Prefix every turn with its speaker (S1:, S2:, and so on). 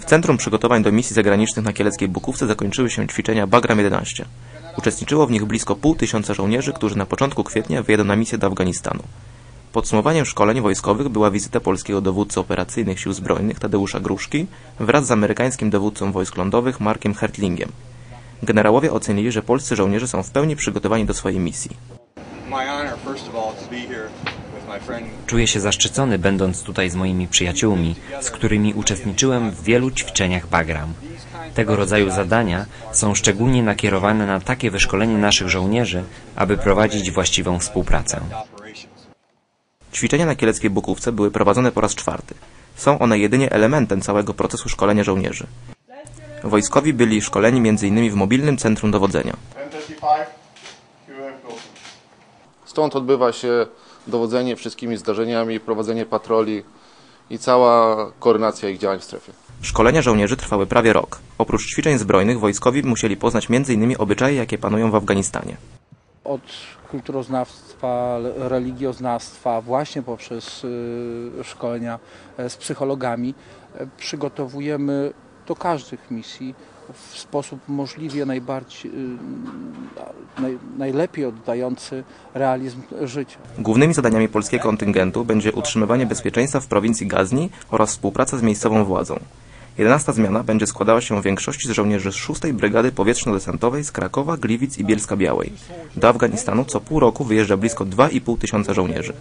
S1: W Centrum Przygotowań do Misji Zagranicznych na Kieleckiej Bukówce zakończyły się ćwiczenia Bagram 11. Uczestniczyło w nich blisko pół tysiąca żołnierzy, którzy na początku kwietnia wyjadą na misję do Afganistanu. Podsumowaniem szkoleń wojskowych była wizyta polskiego dowódcy operacyjnych sił zbrojnych Tadeusza Gruszki wraz z amerykańskim dowódcą wojsk lądowych Markiem Hertlingiem. Generałowie ocenili, że polscy żołnierze są w pełni przygotowani do swojej misji.
S2: Czuję się zaszczycony, będąc tutaj z moimi przyjaciółmi, z którymi uczestniczyłem w wielu ćwiczeniach Bagram. Tego rodzaju zadania są szczególnie nakierowane na takie wyszkolenie naszych żołnierzy, aby prowadzić właściwą współpracę.
S1: Ćwiczenia na Kieleckiej Bukówce były prowadzone po raz czwarty. Są one jedynie elementem całego procesu szkolenia żołnierzy. Wojskowi byli szkoleni m.in. w mobilnym centrum dowodzenia.
S3: Stąd odbywa się dowodzenie wszystkimi zdarzeniami, prowadzenie patroli i cała koordynacja ich działań w strefie.
S1: Szkolenia żołnierzy trwały prawie rok. Oprócz ćwiczeń zbrojnych wojskowi musieli poznać m.in. obyczaje, jakie panują w Afganistanie.
S4: od kulturoznawstwa, religioznawstwa, właśnie poprzez y, szkolenia e, z psychologami, e, przygotowujemy do każdych misji w sposób możliwie najbardziej, y, naj, najlepiej oddający realizm życia.
S1: Głównymi zadaniami polskiego kontyngentu będzie utrzymywanie bezpieczeństwa w prowincji Gazni oraz współpraca z miejscową władzą. 11 zmiana będzie składała się w większości z żołnierzy z 6 Brygady Powietrzno-Desantowej z Krakowa, Gliwic i Bielska Białej. Do Afganistanu co pół roku wyjeżdża blisko 2,5 tysiąca żołnierzy.